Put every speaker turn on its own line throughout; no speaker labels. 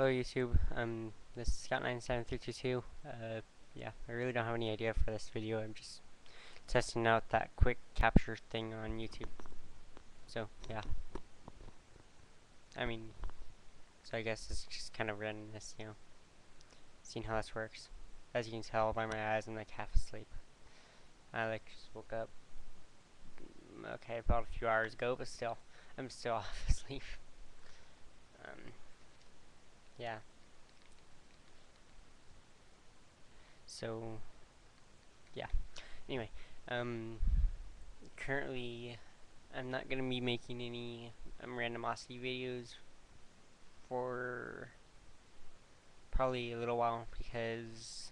Hello YouTube, um, this is Scott97322, uh, yeah, I really don't have any idea for this video, I'm just testing out that quick capture thing on YouTube, so, yeah, I mean, so I guess it's just kind of randomness, you know, seeing how this works, as you can tell by my eyes, I'm like half asleep, I like just woke up, mm, okay, about a few hours ago, but still, I'm still half asleep, yeah. So, yeah. Anyway, um, currently, I'm not gonna be making any um, randomosity videos for probably a little while because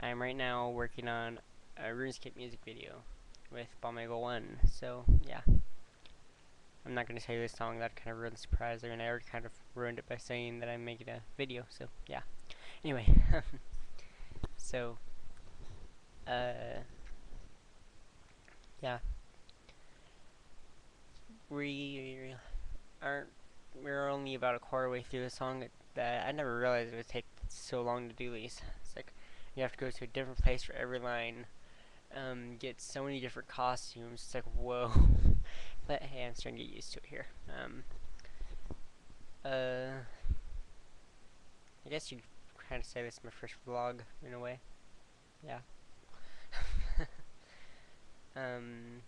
I'm right now working on a RuneScape music video with Bomb 1. So, yeah. I'm not going to tell you this song, that kind of ruined the surprise. I mean, I already kind of ruined it by saying that I'm making a video, so, yeah. Anyway, so, uh, yeah. We aren't, we're only about a quarter way through the song, that I never realized it would take so long to do these. It's like, you have to go to a different place for every line, um, get so many different costumes, it's like, whoa. But hey, I'm starting to get used to it here. Um, uh, I guess you'd kind of say this is my first vlog, in a way. Yeah. um,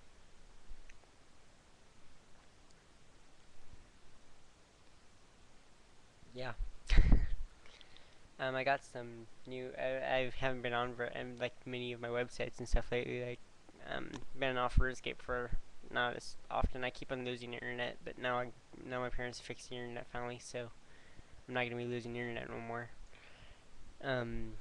yeah. um, I got some new, I, I haven't been on, like, many of my websites and stuff lately, like, um, been off RuneScape for not as often. I keep on losing internet, but now I now my parents fixed the internet finally, so I'm not gonna be losing internet no more. Um,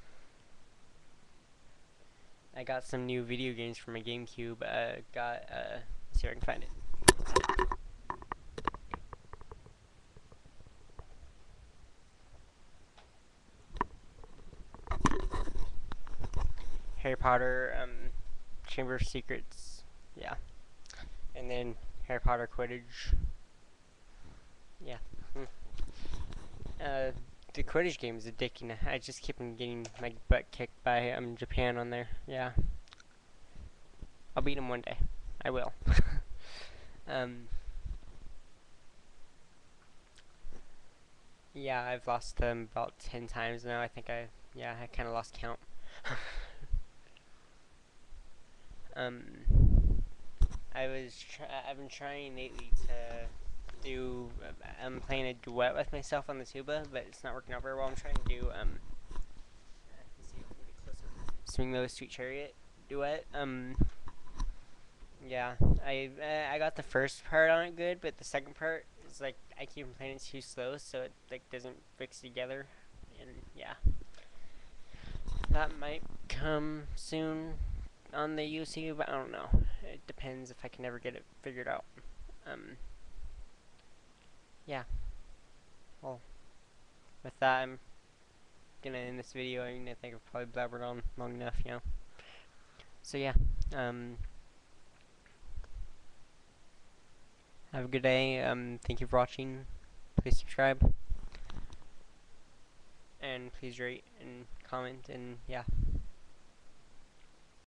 I got some new video games for my GameCube. Uh, got uh, let's see if I can find it. Harry Potter, um, Chamber of Secrets, and then Harry Potter Quidditch. Yeah. Hmm. Uh, the Quidditch game is addicting. I just keep on getting my butt kicked by um Japan on there. Yeah. I'll beat him one day. I will. um. Yeah, I've lost them about ten times now. I think I, yeah, I kind of lost count. um. I was I've been trying lately to do I'm playing a duet with myself on the tuba, but it's not working out very well. I'm trying to do um Swing Low Sweet Chariot duet. Um yeah, I uh, I got the first part on it good, but the second part is like I keep playing it too slow, so it like doesn't fix together, and yeah, that might come soon on the YouTube. I don't know. It depends if I can ever get it figured out. Um, yeah. Well, with that, I'm gonna end this video. I mean, I think I've probably blabbered on long enough, you know. So yeah. Um, have a good day. Um, thank you for watching. Please subscribe. And please rate and comment and yeah.